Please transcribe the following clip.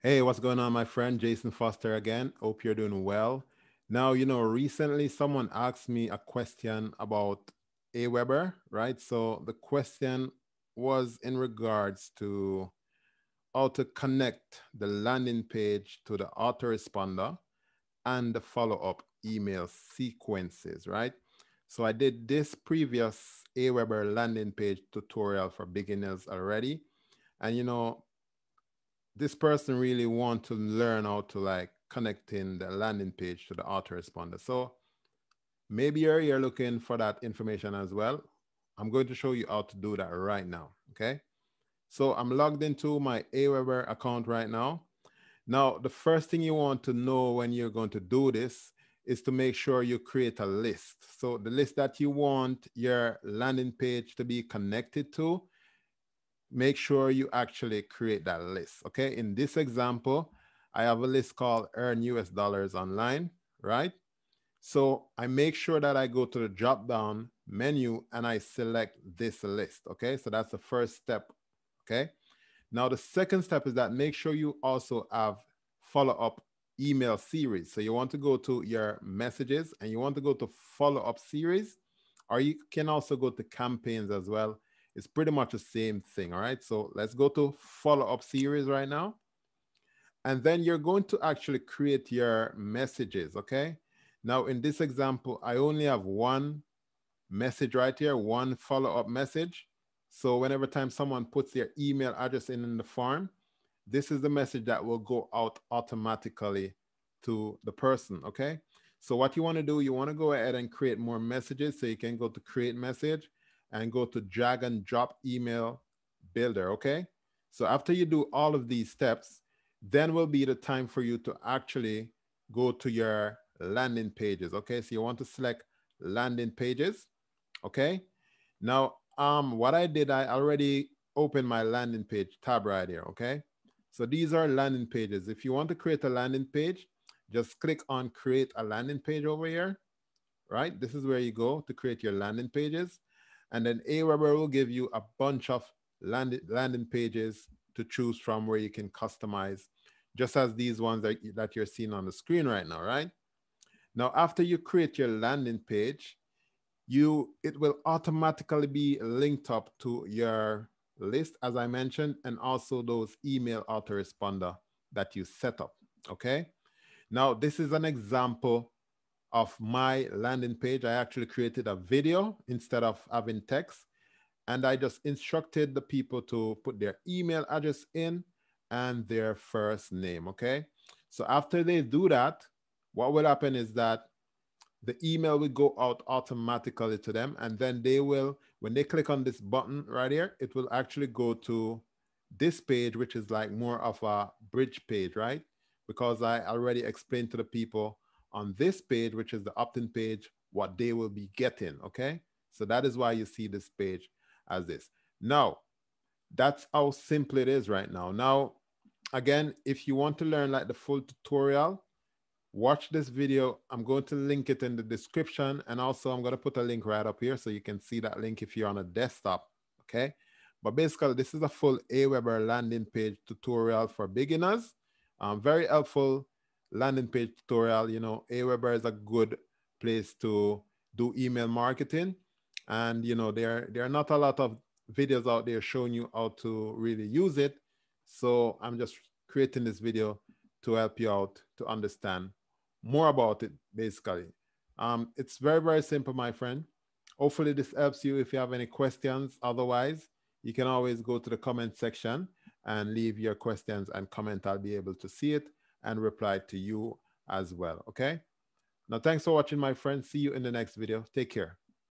Hey, what's going on, my friend? Jason Foster again. Hope you're doing well. Now, you know, recently someone asked me a question about Aweber, right? So the question was in regards to how to connect the landing page to the autoresponder and the follow-up email sequences, right? So I did this previous Aweber landing page tutorial for beginners already. And you know, this person really want to learn how to like connecting the landing page to the autoresponder. So maybe you're, you're looking for that information as well. I'm going to show you how to do that right now, okay? So I'm logged into my Aweber account right now. Now, the first thing you want to know when you're going to do this is to make sure you create a list. So the list that you want your landing page to be connected to, make sure you actually create that list. Okay. In this example, I have a list called earn US dollars online, right? So I make sure that I go to the drop down menu and I select this list. Okay. So that's the first step. Okay. Now the second step is that make sure you also have follow up email series. So you want to go to your messages and you want to go to follow up series, or you can also go to campaigns as well it's pretty much the same thing. All right. So let's go to follow up series right now. And then you're going to actually create your messages. Okay. Now, in this example, I only have one message right here, one follow up message. So whenever time someone puts their email address in, in the form, this is the message that will go out automatically to the person. Okay. So what you want to do, you want to go ahead and create more messages. So you can go to create message and go to drag and drop email builder, okay? So after you do all of these steps, then will be the time for you to actually go to your landing pages, okay? So you want to select landing pages, okay? Now, um, what I did, I already opened my landing page tab right here, okay? So these are landing pages. If you want to create a landing page, just click on create a landing page over here, right? This is where you go to create your landing pages. And then Aweber will give you a bunch of landing, landing pages to choose from where you can customize, just as these ones that, that you're seeing on the screen right now, right? Now, after you create your landing page, you it will automatically be linked up to your list, as I mentioned, and also those email autoresponder that you set up, okay? Now, this is an example of my landing page, I actually created a video instead of having text. And I just instructed the people to put their email address in and their first name, okay? So after they do that, what will happen is that the email will go out automatically to them. And then they will, when they click on this button right here, it will actually go to this page, which is like more of a bridge page, right? Because I already explained to the people on this page, which is the opt-in page, what they will be getting, okay? So that is why you see this page as this. Now, that's how simple it is right now. Now, again, if you want to learn like the full tutorial, watch this video. I'm going to link it in the description. And also I'm going to put a link right up here so you can see that link if you're on a desktop, okay? But basically, this is a full Aweber landing page tutorial for beginners. Um, very helpful landing page tutorial, you know, Aweber is a good place to do email marketing. And, you know, there, there are not a lot of videos out there showing you how to really use it. So I'm just creating this video to help you out to understand more about it, basically. Um, it's very, very simple, my friend. Hopefully this helps you if you have any questions. Otherwise, you can always go to the comment section and leave your questions and comment. I'll be able to see it and reply to you as well. Okay. Now, thanks for watching, my friends. See you in the next video. Take care.